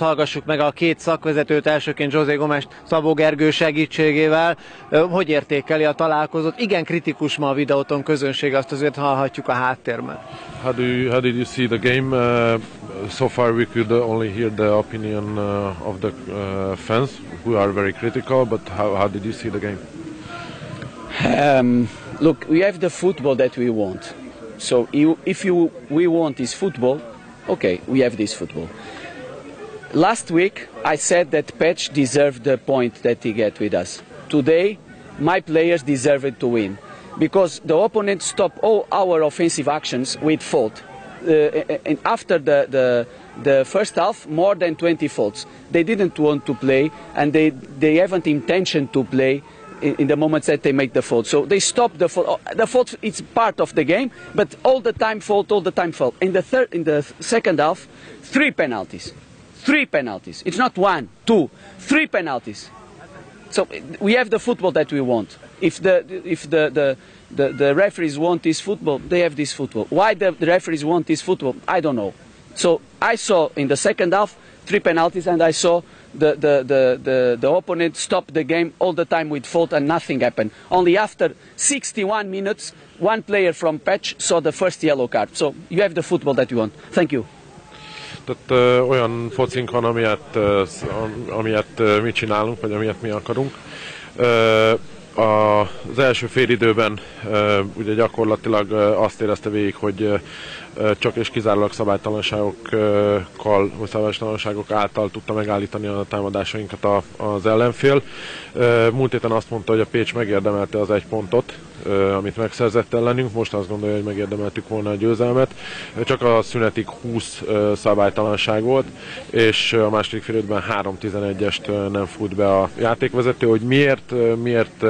Hallgassuk meg a két szakvezetőt, elsőként José Gomes Szabó Gergő segítségével. Hogy értékeli a találkozót? Igen kritikus ma a videóton közönség, azt azért hallhatjuk a háttérben. How, do you, how did you see the game? Uh, so far we could only hear the opinion uh, of the uh, fans who are very critical, but how, how did you see the game? Um, look, we have the football that we want. So if you, we want this football, okay, we have this football. Last week I said that Patch deserved the point that he get with us. Today, my players deserve it to win because the opponent stopped all our offensive actions with fault. Uh, and after the, the, the first half, more than 20 faults. They didn't want to play and they, they haven't intention to play in, in the moments that they make the fault. So they stop the fault. The fault is part of the game, but all the time fault, all the time fault. In the third, in the second half, three penalties, three penalties. It's not one, two, three penalties. So we have the football that we want. If the if the the, the, the referees want this football, they have this football. Why the, the referees want this football, I don't know. So I saw in the second half three penalties, and I saw the, the, the, the, the opponent stop the game all the time with fault and nothing happened. Only after 61 minutes, one player from Patch saw the first yellow card. So you have the football that you want. Thank you. Tehát ö, olyan focink van, amilyet, ö, amilyet ö, mi csinálunk, vagy amilyet mi akarunk. Ö, a, az első félidőben ö, ugye gyakorlatilag azt érezte végig, hogy csak és kizárólag szabálytalanságokkal, vagy szabálytalanságok által tudta megállítani a támadásainkat a, az ellenfél. Múlt héten azt mondta, hogy a Pécs megérdemelte az egy pontot, amit megszerzett ellenünk, most azt gondolja, hogy megérdemeltük volna a győzelmet. Csak a szünetig 20 ö, szabálytalanság volt, és a második félidőben 3-11-est ö, nem fut be a játékvezető, hogy miért, miért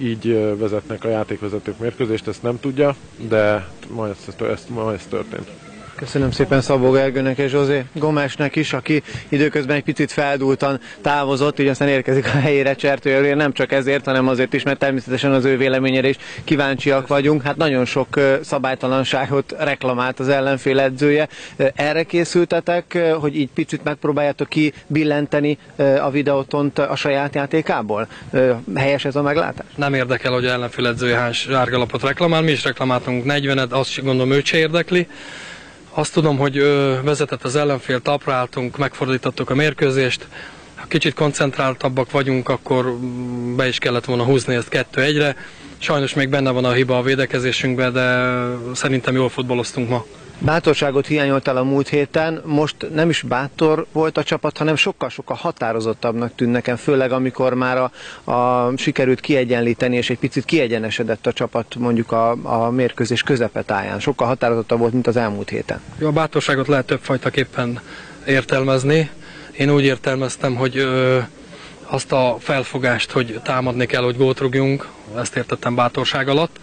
így vezetnek a játékvezetők mérkőzést, ezt nem tudja, de ma ez, ez, ma ez történt. Köszönöm szépen Szabó Gergőnek és José Gomesnek is, aki időközben egy picit feldúltan távozott, így aztán érkezik a helyére Csertő nem csak ezért, hanem azért is, mert természetesen az ő véleményére is kíváncsiak vagyunk. Hát nagyon sok szabálytalanságot reklamált az ellenfél edzője. Erre készültetek, hogy így picit megpróbáljátok kibillenteni ö, a videótont a saját játékából? Helyes ez a meglátás? Nem érdekel, hogy ellenfél edzője hány sárgalapot reklamál, mi is reklamáltunk 40-et, azt gondolom őt se érdekli. Azt tudom, hogy vezetett az ellenfél, tapra álltunk, megfordítottuk a mérkőzést. Ha kicsit koncentráltabbak vagyunk, akkor mm, be is kellett volna húzni ezt kettő egyre. Sajnos még benne van a hiba a védekezésünkben, de szerintem jól futballoztunk ma. Bátorságot hiányoltál a múlt héten, most nem is bátor volt a csapat, hanem sokkal-sokkal határozottabbnak tűn nekem, főleg amikor már a, a sikerült kiegyenlíteni, és egy picit kiegyenesedett a csapat mondjuk a, a mérkőzés közepetáján. Sokkal határozottabb volt, mint az elmúlt héten. Jó, a bátorságot lehet többfajtaképpen értelmezni. Én úgy értelmeztem, hogy ö, azt a felfogást, hogy támadni kell, hogy gólt rúgjunk, ezt értettem bátorság alatt.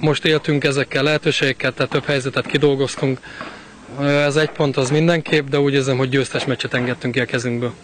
Most éltünk ezekkel lehetőségekkel, tehát több helyzetet kidolgoztunk. Ez egy pont az mindenképp, de úgy érzem, hogy győztes meccset engedtünk ki a kezünkből.